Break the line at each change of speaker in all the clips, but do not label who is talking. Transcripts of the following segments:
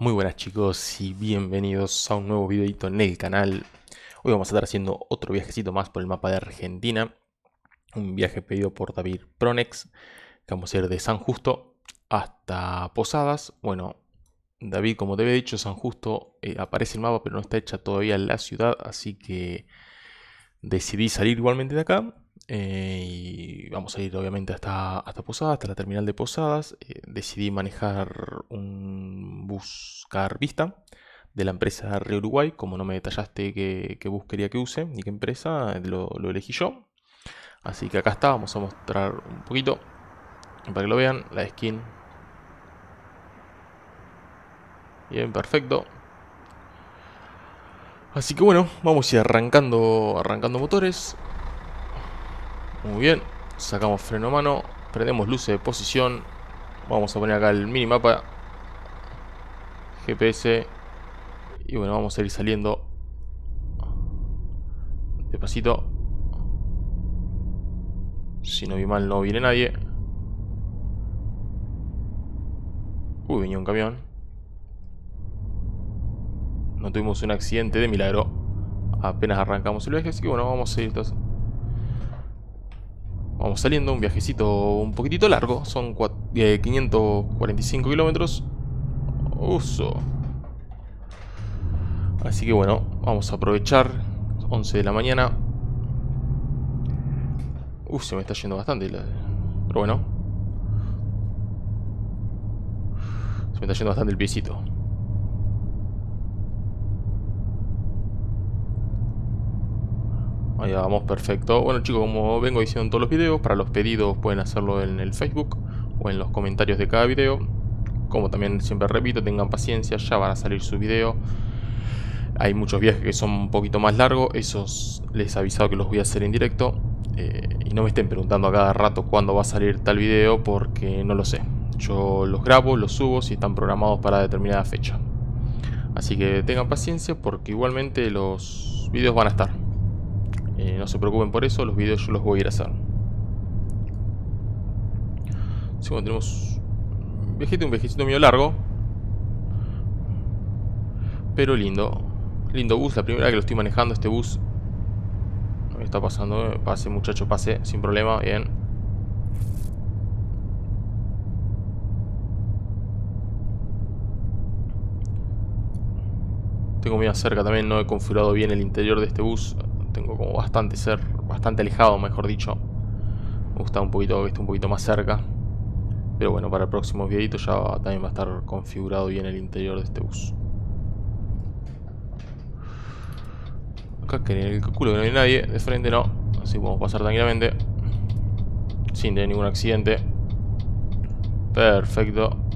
Muy buenas chicos y bienvenidos a un nuevo videito en el canal. Hoy vamos a estar haciendo otro viajecito más por el mapa de Argentina. Un viaje pedido por David Pronex. Vamos a ir de San Justo hasta Posadas. Bueno, David, como te había dicho, San Justo eh, aparece el mapa pero no está hecha todavía la ciudad. Así que decidí salir igualmente de acá eh, y vamos a ir obviamente hasta, hasta Posadas, hasta la terminal de Posadas. Eh, decidí manejar un bus Vista de la empresa Río Uruguay. Como no me detallaste qué, bus quería que use ni qué empresa, lo, elegí yo. Así que acá está, vamos a mostrar un poquito para que lo vean. La skin. Bien, perfecto. Así que bueno, vamos a ir arrancando, arrancando motores. Muy bien. Sacamos freno a mano. Prendemos luces de posición. Vamos a poner acá el minimapa. GPS. Y bueno, vamos a ir saliendo. Despacito. Si no vi mal, no viene nadie. Uy, venía un camión. No tuvimos un accidente de milagro. Apenas arrancamos el viaje, así que bueno, vamos a ir entonces. Vamos saliendo, un viajecito un poquitito largo. Son 545 eh, kilómetros. Uso. Así que bueno, vamos a aprovechar. 11 de la mañana. Uf, se me está yendo bastante. Pero bueno. Se me está yendo bastante el piecito. Ahí vamos, perfecto. Bueno chicos, como vengo diciendo en todos los videos, para los pedidos pueden hacerlo en el Facebook o en los comentarios de cada video. Como también siempre repito, tengan paciencia, ya van a salir su video. Hay muchos viajes que son un poquito más largos, esos les he avisado que los voy a hacer en directo. Eh, y no me estén preguntando a cada rato cuándo va a salir tal video porque no lo sé. Yo los grabo, los subo si están programados para determinada fecha. Así que tengan paciencia porque igualmente los videos van a estar. Eh, no se preocupen por eso, los videos yo los voy a ir a hacer. Así que tenemos un viejito, un viejecito medio largo. Pero lindo. Lindo bus, la primera vez que lo estoy manejando este bus. Me está pasando, pase muchacho, pase, sin problema, bien. Tengo muy cerca también, no he configurado bien el interior de este bus tengo como bastante ser, bastante alejado, mejor dicho. Me gusta un poquito que esté un poquito más cerca. Pero bueno, para el próximo videito ya también va a estar configurado bien el interior de este bus. Acá que el culo que no hay nadie, de frente no. Así podemos pasar tranquilamente. Sin tener ningún accidente. Perfecto.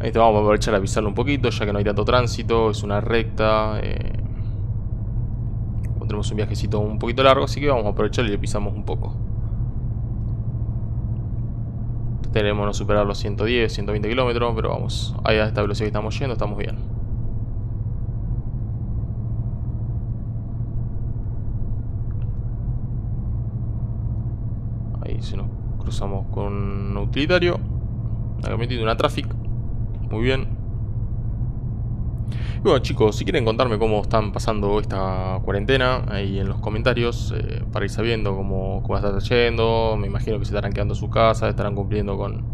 Ahí te vamos a aprovechar a avisarlo un poquito, ya que no hay tanto tránsito, es una recta. Eh, tenemos un viajecito un poquito largo, así que vamos a aprovechar y le pisamos un poco. Tenemos no superar los 110, 120 kilómetros, pero vamos, ahí a esta velocidad que estamos yendo, estamos bien. Ahí si nos cruzamos con un utilitario. Acá metido una traffic. Muy bien. Y bueno chicos, si quieren contarme cómo están pasando esta cuarentena, ahí en los comentarios, eh, para ir sabiendo cómo, cómo está yendo, me imagino que se estarán quedando en su casa, estarán cumpliendo con,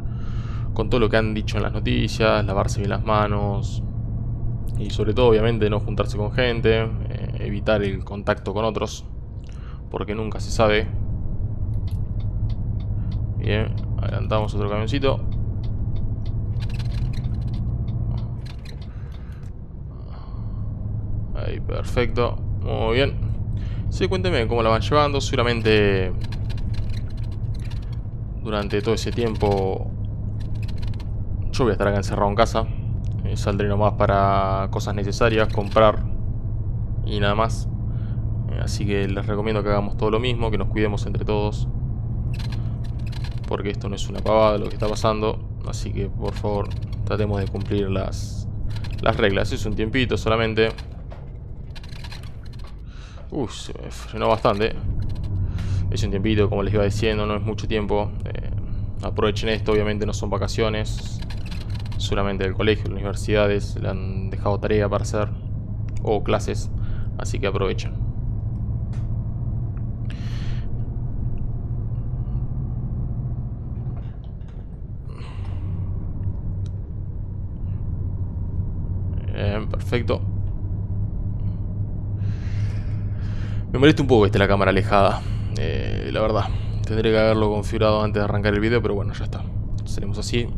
con todo lo que han dicho en las noticias, lavarse bien las manos, y sobre todo obviamente no juntarse con gente, eh, evitar el contacto con otros, porque nunca se sabe. Bien, adelantamos otro camioncito. Ahí, perfecto. Muy bien. Sí, cómo la van llevando. Seguramente durante todo ese tiempo yo voy a estar acá encerrado en casa. Eh, saldré nomás para cosas necesarias, comprar y nada más. Eh, así que les recomiendo que hagamos todo lo mismo, que nos cuidemos entre todos. Porque esto no es una pavada lo que está pasando. Así que por favor tratemos de cumplir las, las reglas. Es un tiempito solamente. Uf, se me frenó bastante. Es un tiempito, como les iba diciendo, no es mucho tiempo. Eh, aprovechen esto, obviamente no son vacaciones. Solamente del colegio, las universidades le han dejado tarea para hacer o clases, así que aprovechen. Bien, perfecto. Me molesta un poco esté la cámara alejada, eh, la verdad. Tendré que haberlo configurado antes de arrancar el video, pero bueno, ya está. Seremos así.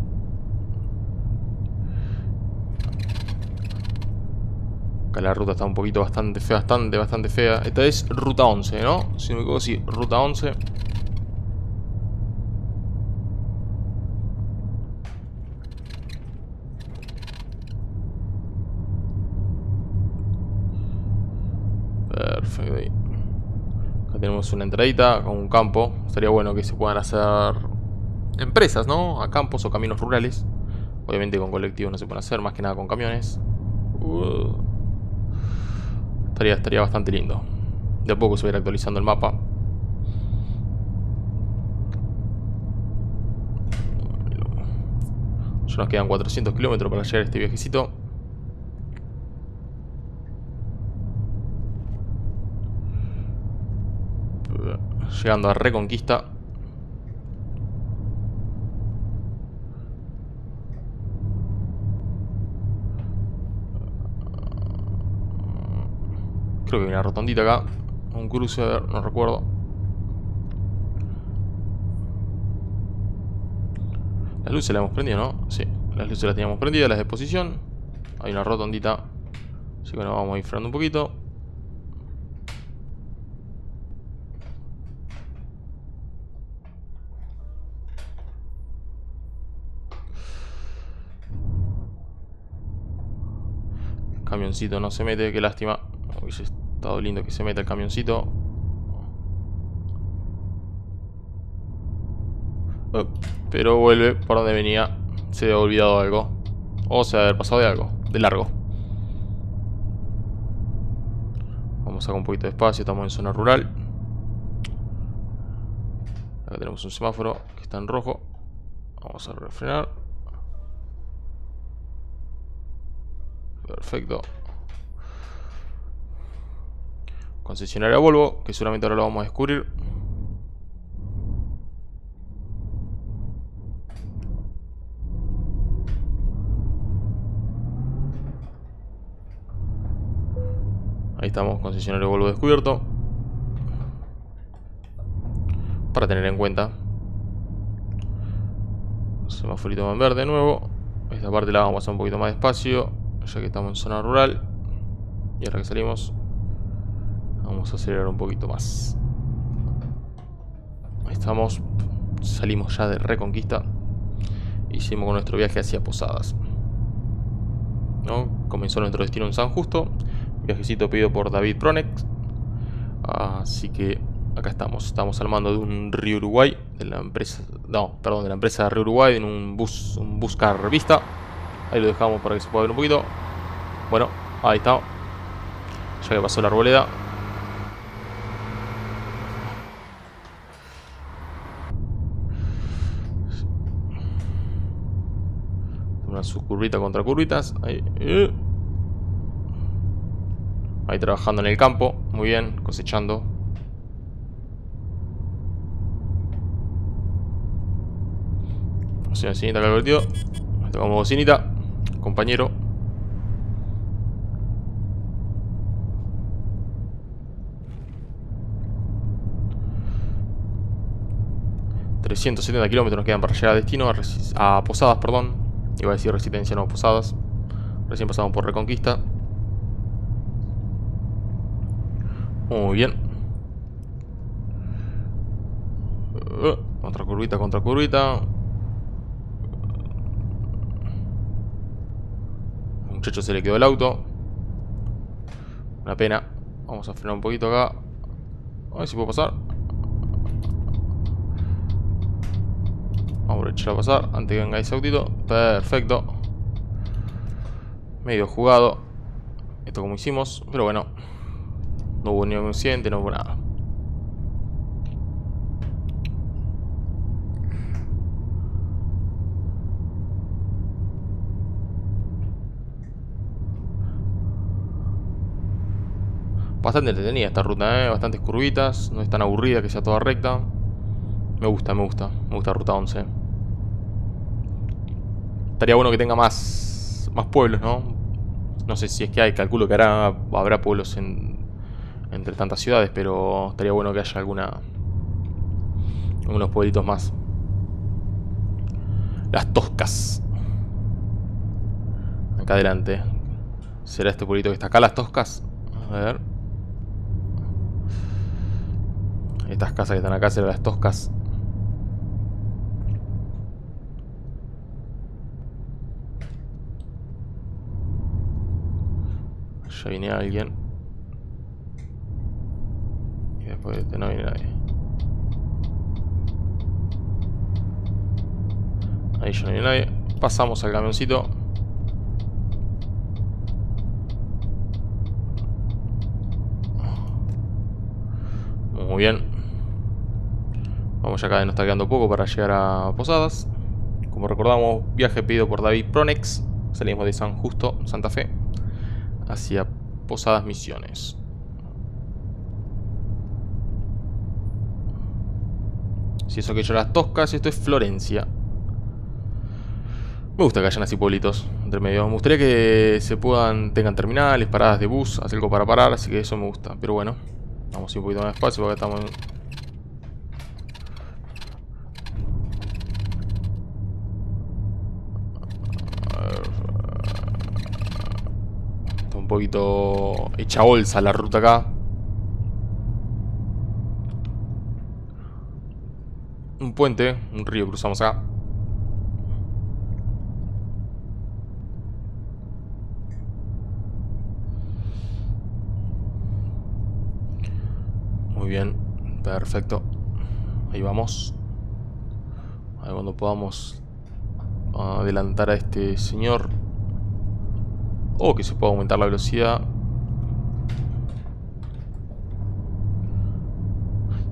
Acá la ruta está un poquito bastante fea, bastante, bastante fea. Esta es ruta 11, ¿no? Si no me equivoco, sí, ruta 11. Perfecto tenemos una entradita con un campo. Estaría bueno que se puedan hacer empresas, ¿no? A campos o caminos rurales. Obviamente con colectivos no se pueden hacer, más que nada con camiones. Uh. Estaría, estaría bastante lindo. De a poco se va a ir actualizando el mapa. Ya nos quedan 400 kilómetros para llegar a este viajecito. Llegando a Reconquista. Creo que hay una rotondita acá. Un cruce, no recuerdo. Las luces las hemos prendido, ¿no? Sí, las luces las teníamos prendidas, las de posición. Hay una rotondita. Así que nos vamos a ir frenando un poquito. No se mete, qué lástima. Hubiese estado lindo que se meta el camioncito. Oh, pero vuelve por donde venía. Se ha olvidado algo. O se ha haber pasado de algo. De largo. Vamos a sacar un poquito de espacio. Estamos en zona rural. Acá tenemos un semáforo que está en rojo. Vamos a refrenar. Perfecto. Concesionaria Volvo, que seguramente ahora lo vamos a descubrir. Ahí estamos, concesionario Volvo descubierto. Para tener en cuenta. Semáforito en verde de nuevo. Esta parte la vamos a hacer un poquito más despacio ya que estamos en zona rural. Y ahora que salimos, vamos a acelerar un poquito más. Ahí estamos, salimos ya de Reconquista. Hicimos con nuestro viaje hacia Posadas. Comenzó nuestro destino en San Justo. Viajecito pedido por David Pronex. Así que acá estamos. Estamos al mando de un Río Uruguay. De la empresa. No, perdón, de la empresa Río Uruguay. En un bus. Un buscar vista. Ahí lo dejamos para que se pueda ver un poquito. Bueno, ahí está. Ya que pasó la arboleda. Una subcurvita contra curvitas. Ahí. Eh. Ahí trabajando en el campo. Muy bien, cosechando. Bocinita acá vertido. Tocamos bocinita compañero. ...370 kilómetros nos quedan para llegar a destino... ...a, Posadas, perdón... ...iba a decir Resistencia, no Posadas... ...recién pasamos por Reconquista... ...muy bien... ...contra curvita, contra curvita... muchacho se le quedó el auto. Una pena. Vamos a frenar un poquito acá. A ver si puedo pasar. aprovechar a pasar antes que vengáis autito. Perfecto. Medio jugado. Esto como hicimos, pero bueno. No hubo ni un accidente, no hubo nada. Bastante entretenida esta ruta, ¿eh? bastantes curvitas, no es tan aburrida que sea toda recta. Me gusta, me gusta, me gusta Ruta 11. Estaría bueno que tenga más, más pueblos, ¿no? No sé si es que hay, calculo que hará, habrá pueblos en, entre tantas ciudades, pero estaría bueno que haya alguna algunos pueblitos más. Las Toscas. Acá adelante. ¿Será este pueblito que está acá, las Toscas? A ver. Estas casas que están acá serán las Toscas. Ya viene alguien. Y después de este no viene nadie. Ahí ya no viene nadie. Pasamos al camioncito. Muy bien. Vamos ya acá, nos está quedando poco para llegar a Posadas. Como recordamos, viaje pedido por David Pronex. Salimos de San Justo, Santa Fe hacia Posadas Misiones. Si eso que yo las toscas, esto es Florencia. Me gusta que hayan así pueblitos entre medio. Me gustaría que se puedan, tengan terminales, paradas de bus, hacer algo para parar, así que eso me gusta. Pero bueno, vamos a ir un poquito más despacio porque estamos poquito hecha bolsa la ruta acá. Un puente, un río cruzamos acá. Muy bien, perfecto. Ahí vamos. A ver cuando podamos adelantar a este señor. O que se pueda aumentar la velocidad.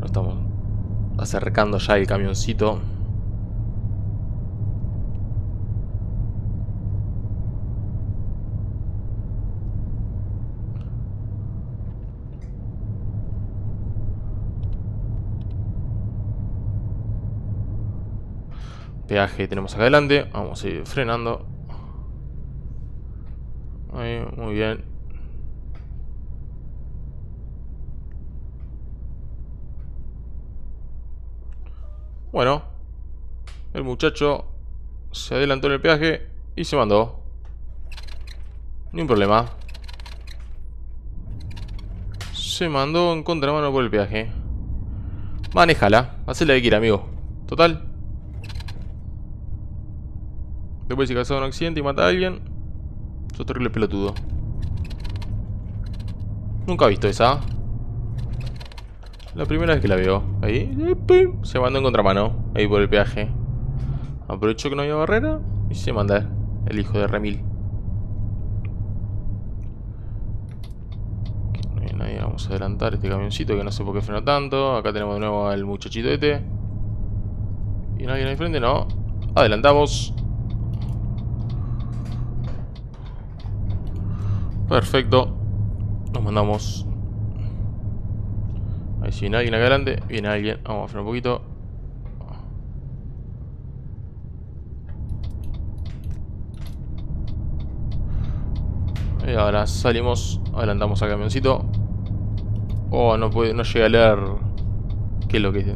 Nos estamos acercando ya el camioncito. Peaje tenemos acá adelante. Vamos a ir frenando. Ahí, muy bien. Bueno, el muchacho se adelantó en el peaje y se mandó. Ni un problema. Se mandó en contramano por el peaje. Manejala, hacela de quiera, amigo. Total. Después si causa un accidente y mata a alguien, es terrible pelotudo. Nunca he visto esa. La primera vez que la veo. Ahí. Se mandó en contramano. Ahí por el peaje. Aprovechó que no había barrera. Y se manda el hijo de Remil. Ahí vamos a adelantar este camioncito que no sé por qué frenó tanto. Acá tenemos de nuevo al muchachito este. ¿Y nadie en frente? No. Adelantamos. Perfecto. Nos mandamos. Ahí si viene alguien acá adelante. Viene alguien. Vamos a frenar un poquito. Y ahora salimos. Adelantamos al camioncito. Oh, no puede, no llega a leer. ¿Qué es lo que es?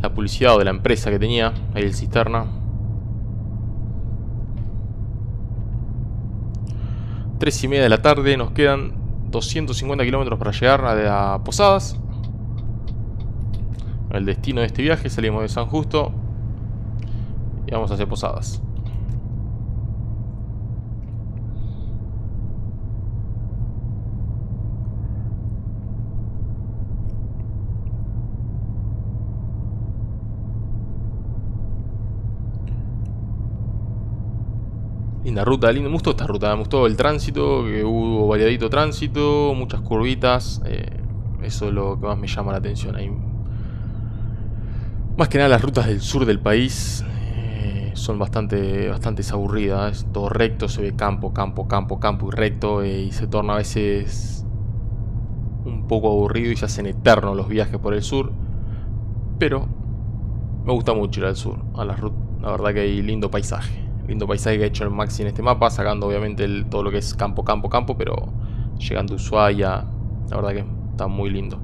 La publicidad o de la empresa que tenía. Ahí el cisterna. 3 y media de la tarde, nos quedan 250 kilómetros para llegar a, Posadas. El destino de este viaje, salimos de San Justo y vamos hacia Posadas. Linda ruta, linda. Me gustó esta ruta, me gustó el tránsito, que hubo variadito tránsito, muchas curvitas. Eh, eso es lo que más me llama la atención ahí. Más que nada las rutas del sur del país eh, son bastante, bastante aburridas. Todo recto, se ve campo, campo, campo, campo y recto. Eh, y se torna a veces un poco aburrido y se hacen eternos los viajes por el sur. Pero me gusta mucho ir al sur, a la ruta. La verdad que hay lindo paisaje. Lindo paisaje que ha hecho el Maxi en este mapa, sacando obviamente todo lo que es campo, campo, campo, pero llegando a Ushuaia, la verdad que está muy lindo.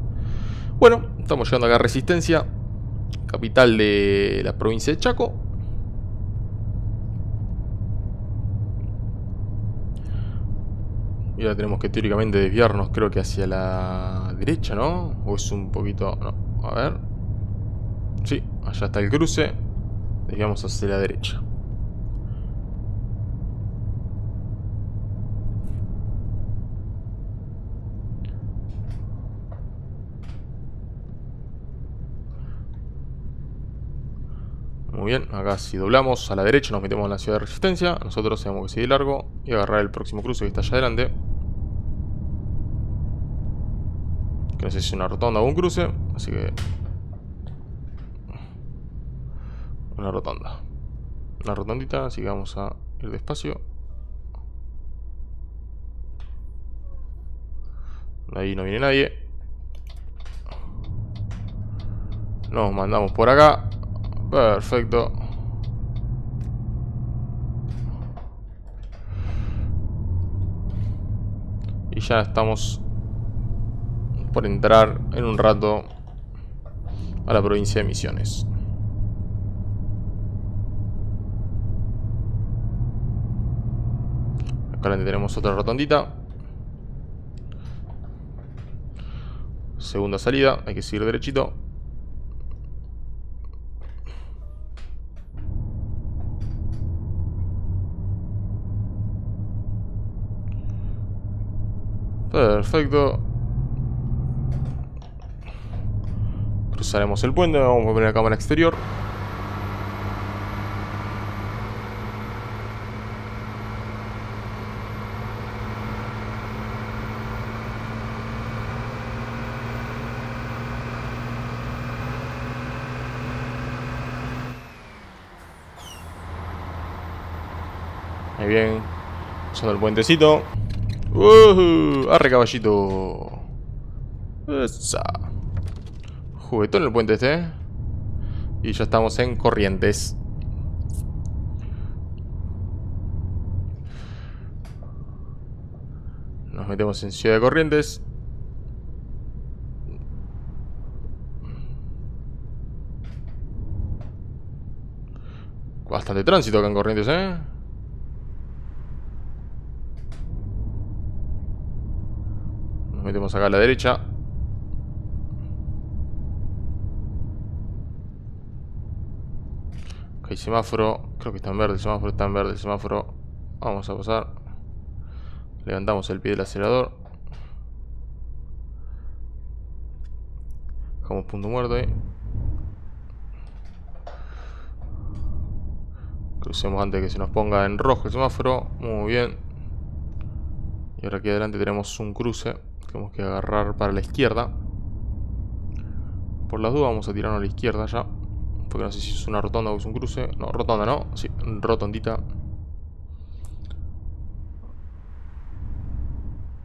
Bueno, estamos llegando acá a Resistencia, capital de la provincia de Chaco. Y ahora tenemos que teóricamente desviarnos, creo que hacia la derecha, ¿no? O es un poquito... A ver. Sí, allá está el cruce. Desviamos hacia la derecha. Muy bien, acá si doblamos a la derecha nos metemos en la ciudad de resistencia. Nosotros tenemos que seguir largo y agarrar el próximo cruce que está allá adelante. Que no sé si es una rotonda o un cruce, así que... Una rotonda. Una rotondita, así que vamos a ir despacio. Ahí no viene nadie. Nos mandamos por acá. Perfecto. Y ya estamos por entrar en un rato a la provincia de Misiones. Acá tenemos otra rotondita. Segunda salida, hay que seguir derechito. Perfecto. Cruzaremos el puente, vamos a poner la cámara exterior. Muy bien. Usando el puentecito. Uh, arre caballito. Esa. Juguetón el puente este. ¿eh? Y ya estamos en Corrientes. Nos metemos en Ciudad de Corrientes. Bastante tránsito acá en Corrientes, ¿eh? Metemos acá a la derecha. Ok, semáforo. Creo que está en verde. El semáforo está en verde. El semáforo. Vamos a pasar. Levantamos el pie del acelerador. Dejamos punto muerto ahí. Crucemos antes de que se nos ponga en rojo el semáforo. Muy bien. Y ahora aquí adelante tenemos un cruce. Tenemos que agarrar para la izquierda. Por las dudas vamos a tirarnos a la izquierda ya. Porque no sé si es una rotonda o es un cruce. No, rotonda no. Sí, rotondita.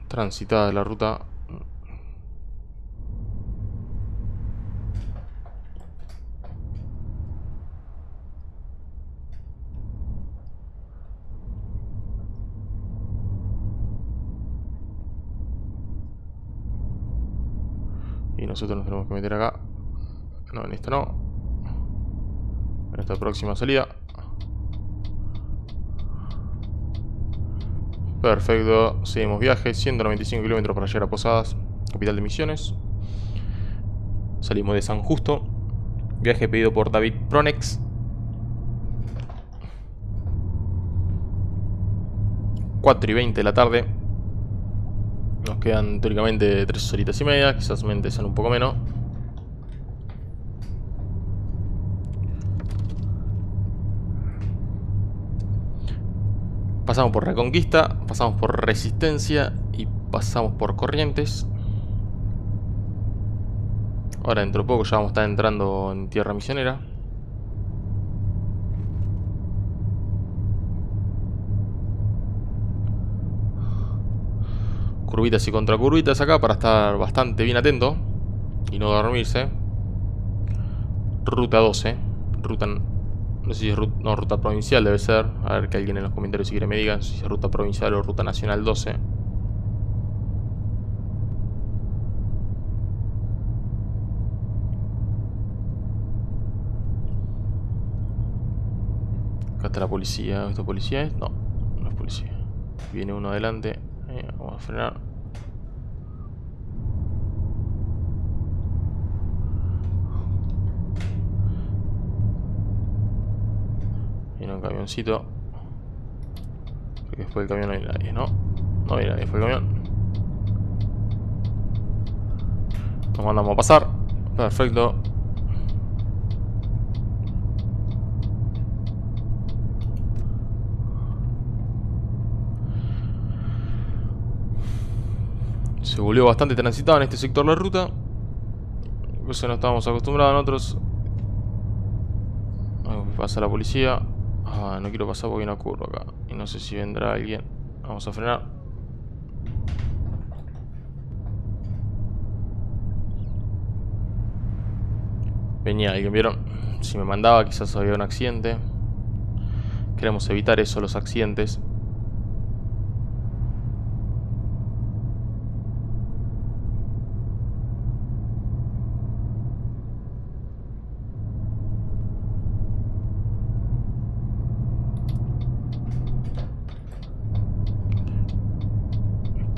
Transitada de la ruta Y nosotros nos tenemos que meter acá. No, en esta no. En esta próxima salida. Perfecto. Seguimos viaje. 195 kilómetros para llegar a Posadas, capital de Misiones. Salimos de San Justo. Viaje pedido por David Pronex. 4 y 20 de la tarde. Nos quedan teóricamente tres horitas y media, quizás mente sean un poco menos. Pasamos por Reconquista, pasamos por Resistencia y pasamos por Corrientes. Ahora dentro de poco ya vamos a estar entrando en Tierra Misionera. Curvitas y contracurvitas acá para estar bastante bien atento y no dormirse. Ruta 12. Ruta... No sé si es ruta, provincial, debe ser. A ver que alguien en los comentarios si quiere me diga si es ruta provincial o ruta nacional 12. Acá está la policía. ¿Esto policía? No, no es policía. Viene uno adelante. Vamos a frenar. Viene un camioncito. Creo que después del camión no hay nadie, ¿no? No hay nadie después del camión. Nos mandamos a pasar. Perfecto. Se volvió bastante transitado en este sector la ruta. Cosa no estábamos acostumbrados en otros. Pasa la policía. Ah, no quiero pasar porque hay una acá. Y no sé si vendrá alguien. Vamos a frenar. Venía alguien, ¿vieron? Si me mandaba quizás había un accidente. Queremos evitar eso, los accidentes.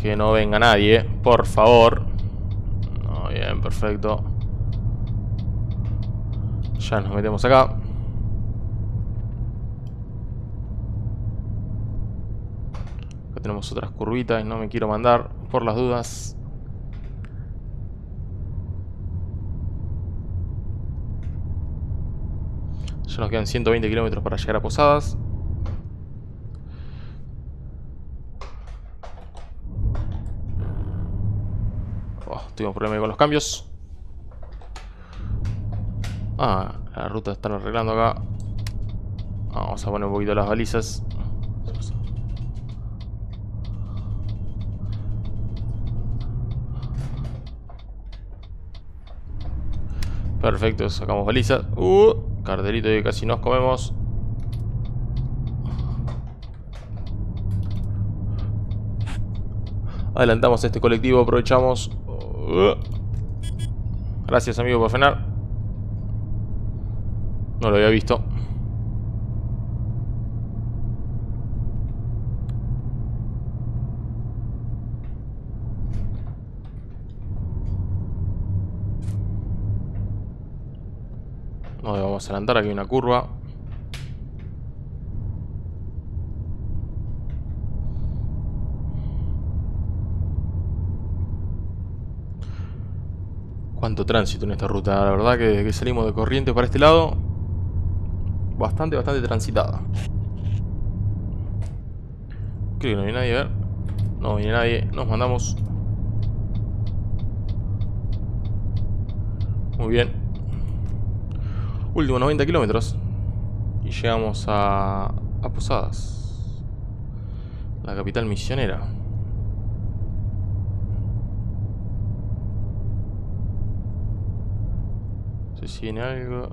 Que no venga nadie, por favor. No, bien, perfecto. Ya nos metemos acá. Acá tenemos otras curvitas y no me quiero mandar por las dudas. Ya nos quedan 120 kilómetros para llegar a Posadas. Tuvimos problemas con los cambios. Ah, la ruta están arreglando acá. Vamos a poner un poquito las balizas. Perfecto, sacamos balizas. Uh, carterito y casi nos comemos. Adelantamos este colectivo, aprovechamos. Gracias, amigo, por frenar. No lo había visto. Vamos a adelantar, aquí una curva. Cuánto tránsito en esta ruta, la verdad que, que salimos de corriente para este lado. Bastante, bastante transitada. Creo que no viene nadie, a ver. No viene nadie, nos mandamos. Muy bien. Último 90 kilómetros. Y llegamos a, a Posadas. La capital misionera. Si viene algo.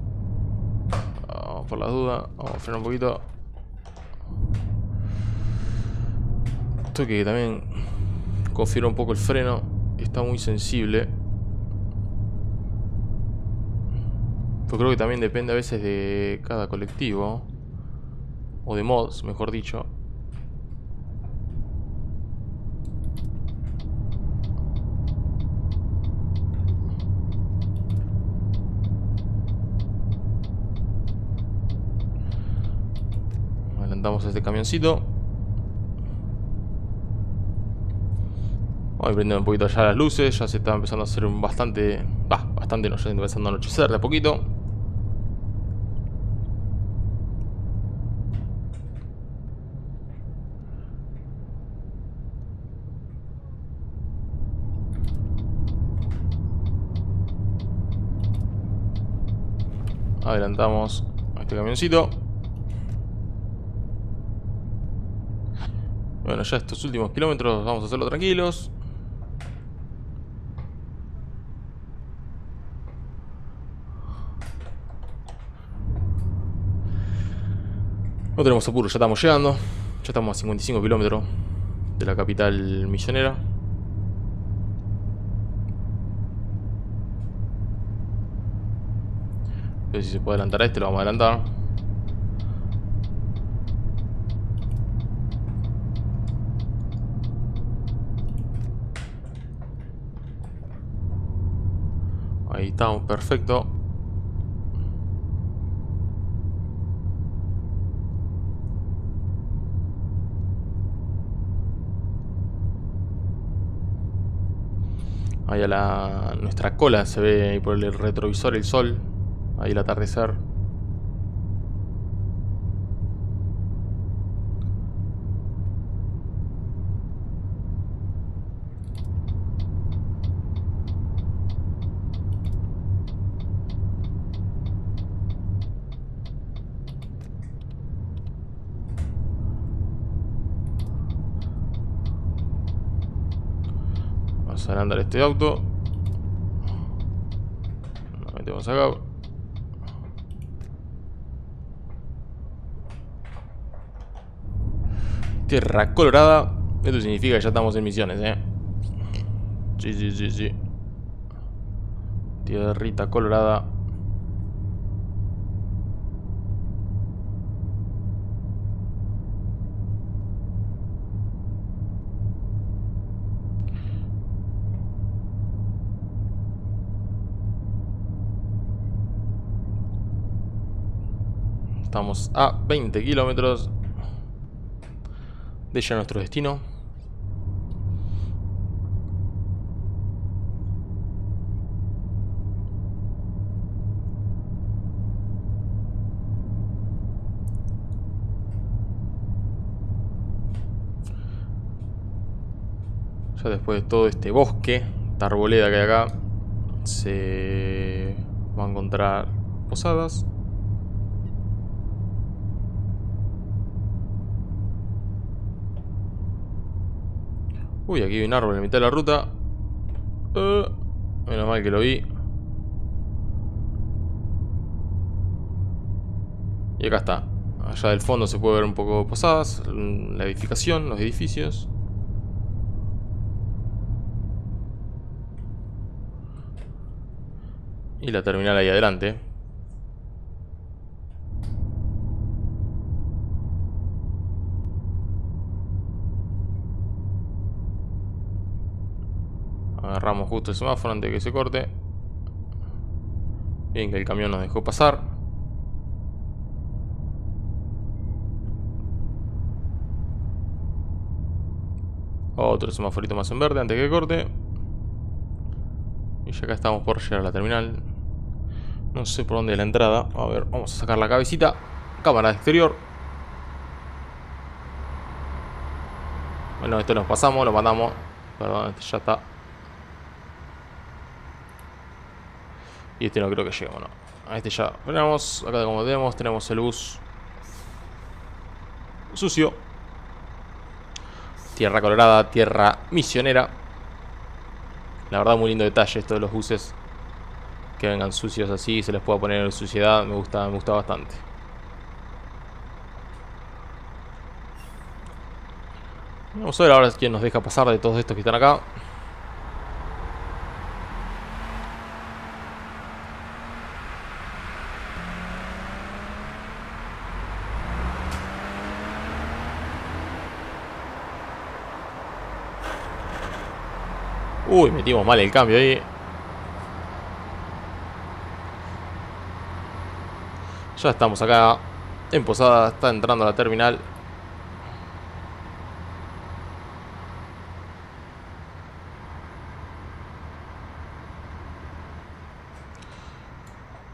Vamos por la duda. Vamos a frenar un poquito. Esto que también confirma un poco el freno. Está muy sensible. Yo creo que también depende a veces de cada colectivo. O de mods, mejor dicho. Damos este camioncito. A prender un poquito ya las luces. Ya se está empezando a hacer un bastante... Va, bastante no, está empezando a anochecer de a poquito. Adelantamos este camioncito. Bueno, ya estos últimos kilómetros vamos a hacerlo tranquilos. No tenemos apuro, ya estamos llegando. Ya estamos a 55 kilómetros de la capital millonera. No sé si se puede adelantar a este, lo vamos a adelantar. Ahí estamos, perfecto. Ahí a la, nuestra cola se ve por el retrovisor el sol. Ahí el atardecer. Vamos a andar este auto. Nos metemos acá. Tierra colorada. Esto significa que ya estamos en misiones, ¿eh? Sí, sí, sí, sí. Tierrita colorada. Estamos a 20 kilómetros de ya nuestro destino. Ya después de todo este bosque, esta arboleda que hay acá, se va a encontrar posadas. Uy, aquí hay un árbol en la mitad de la ruta. Uh, menos mal que lo vi. Y acá está. Allá del fondo se puede ver un poco posadas, la edificación, los edificios. Y la terminal ahí adelante. Justo el semáforo antes de que se corte. Bien que el camión nos dejó pasar. Otro semáforito más en verde antes que corte. Y ya acá estamos por llegar a la terminal. No sé por dónde es la entrada. A ver, vamos a sacar la cabecita. Cámara de exterior. Bueno, esto nos pasamos, lo mandamos. Perdón, este ya está. Y este no creo que llegue, bueno. A este ya frenamos. Acá como vemos tenemos el bus sucio. Tierra colorada, tierra misionera. La verdad muy lindo detalle esto de los buses. Que vengan sucios así se les pueda poner en suciedad. Me gusta, me gusta bastante. Vamos a ver ahora quién nos deja pasar de todos estos que están acá. Uy, metimos mal el cambio ahí. Ya estamos acá en Posada, está entrando a la terminal.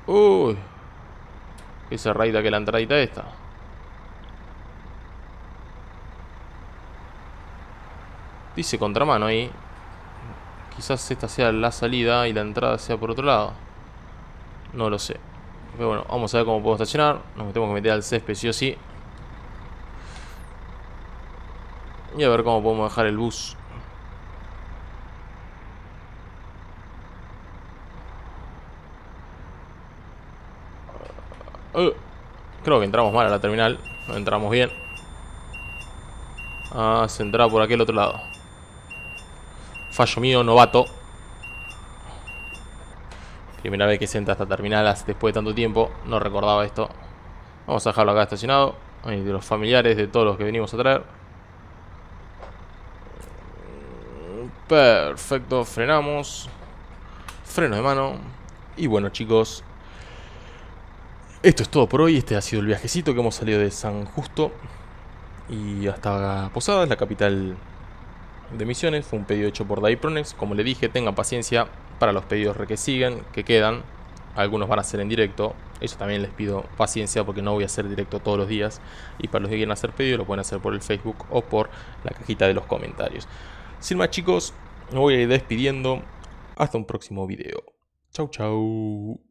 Uy. Qué cerradita que la entradita esta. Dice contramano ahí. Quizás esta sea la salida y la entrada sea por otro lado. No lo sé. Pero bueno, vamos a ver cómo podemos estacionar. Nos tenemos que meter al césped sí o sí. Y a ver cómo podemos dejar el bus. Uh, creo que entramos mal a la terminal. Entramos bien. Ah, se entra por aquel otro lado. Fallo mío, novato. Primera vez que se entra hasta terminalas después de tanto tiempo. No recordaba esto. Vamos a dejarlo acá estacionado. Ahí de los familiares de todos los que venimos a traer. Perfecto, frenamos. Freno de mano. Y bueno chicos. Esto es todo por hoy. Este ha sido el viajecito que hemos salido de San Justo. Y hasta Posadas, la capital de Misiones. Fue un pedido hecho por Pronex Como le dije, tengan paciencia para los pedidos que siguen, que quedan. Algunos van a ser en directo. Eso también les pido paciencia porque no voy a hacer directo todos los días. Y para los que quieran hacer pedido, lo pueden hacer por el Facebook o por la cajita de los comentarios. Sin más chicos, me voy a ir despidiendo. Hasta un próximo video. Chau chau.